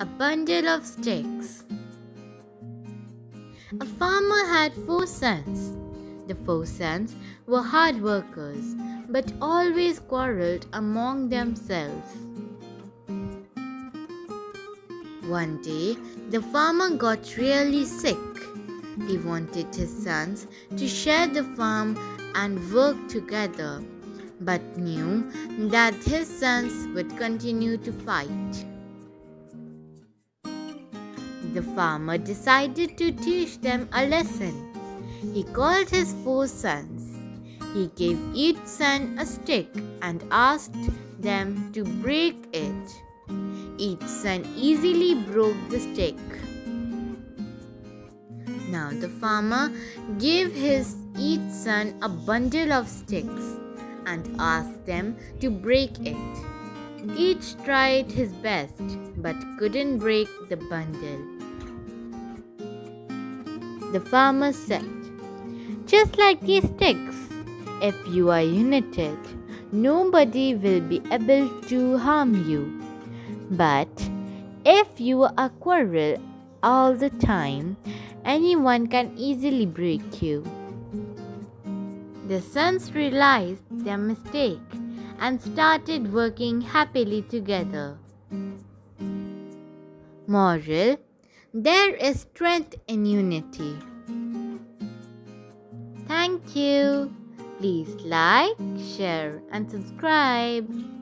A bundle of sticks. A farmer had four sons. The four sons were hard workers, but always quarreled among themselves. One day, the farmer got really sick. He wanted his sons to share the farm and work together, but knew that his sons would continue to fight the farmer decided to teach them a lesson. He called his four sons. He gave each son a stick and asked them to break it. Each son easily broke the stick. Now the farmer gave his each son a bundle of sticks and asked them to break it. Each tried his best but couldn't break the bundle. The farmer said, Just like these sticks, if you are united, nobody will be able to harm you. But if you are quarrel all the time, anyone can easily break you. The sons realized their mistake and started working happily together. Moral there is strength in unity. Thank you. Please like, share, and subscribe.